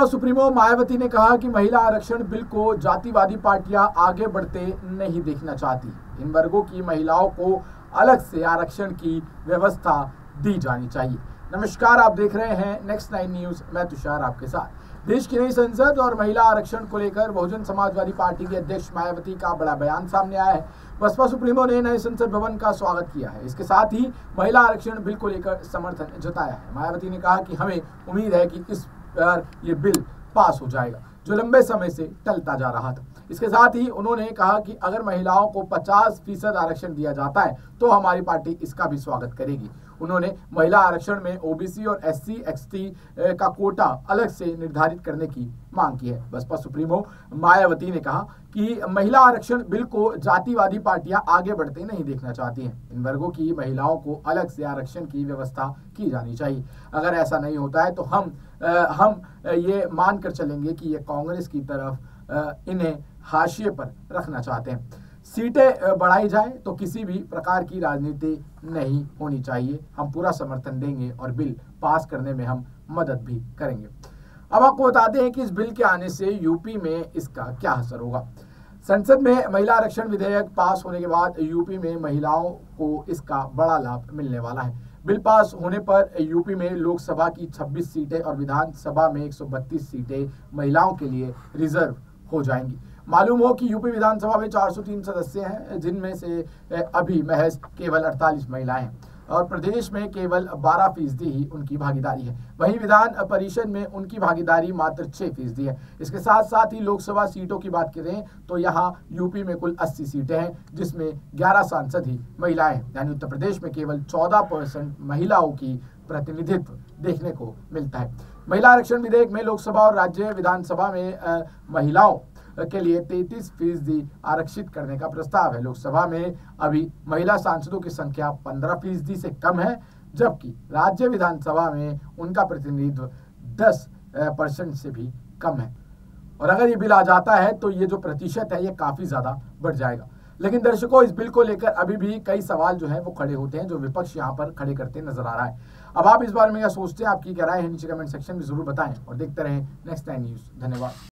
Baspa supremo Mayawati ने कहा कि महिला आरक्षण बिल को जातिवादी पार्टियाँ आगे बढ़ते नहीं देखना चाहती। इन वर्गों की महिलाओं को अलग से आरक्षण की व्यवस्था दी जानी चाहिए। नमस्कार, आप देख रहे हैं नेक्स्ट नाइन न्यूज़ मैं तुषार आपके साथ। देश की नई संसद और महिला आरक्षण को लेकर बहुजन समाजवादी पार्टी के अध्यक्ष मायावती का बड़ा बयान सामने आया है। बसपा सुप्रीमो ने नए संसद भवन का स्वागत किया है। इसके साथ ही महिला आरक्षण बिल को लेकर समर्थन जताया है। मायावती ने कहा कि हमें उम्मीद है कि इस ये बिल पास हो जाएगा जो लंबे समय से टलता जा रहा था। इसके साथ ही उन्होंने कहा कि अगर महिलाओं को 50 फ़ीसद आरक्षण दिया जाता है तो हमारी पार्टी इसका भी स्वागत करेगी। उन्होंने महिला आरक्षण में ओबीसी और एससी एक्सटी का कोटा अलग से निर्धारित करने की मांग की है। बसपा सुप्रीमो मायावती ने कहा कि महिला आरक्षण बिल को जातिवादी पार्टियाँ आगे बढ़ते नहीं देखना चाहती हैं। इन वर्गों की महिलाओं को अलग से आरक्षण की व्यवस्था की जानी चाहिए। अगर ऐसा नहीं होता है तो हम आ, हम ये मानकर चलेंगे कि ये कांग्रेस की तरफ़ इन्हें हाशिए पर रखना चाहते हैं। सीटें बढ़ाई जाए तो किसी भी प्रकार की राजनीति नहीं होनी चाहिए। हम पूरा समर्थन देंगे और बिल पास करने में हम मदद भी करेंगे। अब आपको बताते हैं कि इस बिल के आने से यूपी में इसका क्या असर होगा। संसद में महिला आरक्षण विधेयक पास होने के बाद यूपी में महिलाओं को इसका बड़ा लाभ मिलने वाला है। बिल पास होने पर यूपी में लोकसभा की 26 सीटें और विधानसभा में 132 सीटें महिलाओं के लिए रिज़र्व हो जाएँगी। मालूम हो कि यूपी विधानसभा में 403 सदस्य हैं, जिनमें से अभी महज केवल 48 महिलाएँ हैं और प्रदेश में केवल 12 फ़ीसदी ही उनकी भागीदारी है। वहीं विधान परिषद में उनकी भागीदारी मात्र 6 फ़ीसदी है। इसके साथ साथ ही लोकसभा सीटों की बात करें तो यहाँ यूपी में कुल 80 सीटें हैं, जिसमें 11 सांसद ही महिलाएँ यानी उत्तर प्रदेश में केवल 14 परसेंट महिलाओं की प्रतिनिधित्व देखने को मिलता है। महिला आरक्षण विधेयक में लोकसभा और राज्य विधानसभा में महिलाओं के लिए तैतीस फ़ीसदी आरक्षित करने का प्रस्ताव है। लोकसभा में अभी महिला सांसदों की संख्या पंद्रह फ़ीसदी से कम है, जबकि राज्य विधानसभा में उनका प्रतिनिधित्व दस परसेंट से भी कम है। और अगर ये बिल आ जाता है तो ये जो प्रतिशत है, ये काफ़ी ज़्यादा बढ़ जाएगा। लेकिन दर्शकों, इस बिल को लेकर अभी भी कई सवाल जो है वो खड़े होते हैं, जो विपक्ष यहाँ पर खड़े करते नज़र आ रहा है। अब आप इस बारे में क्या सोचते हैं? आपकी क्या राय है? नीचे कमेंट सेक्शन में ज़रूर बताएँ और देखते रहें नेक्स्ट टाइम न्यूज़ धन्यवाद।